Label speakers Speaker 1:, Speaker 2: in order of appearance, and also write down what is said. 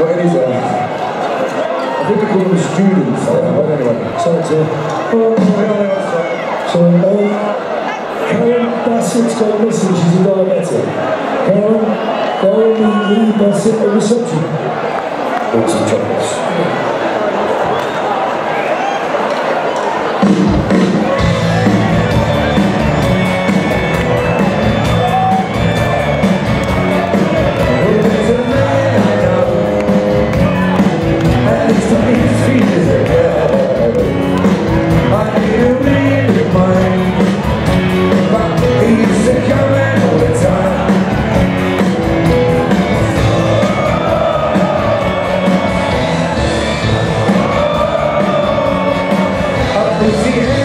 Speaker 1: It is, uh, I think they call them students, uh, but anyway.
Speaker 2: So a...
Speaker 1: Oh,
Speaker 2: So, um, Karen Bassett's a message, she's a diabetic. Karen, meet Lee Bassett at reception.
Speaker 1: Bought some chocolates. see it.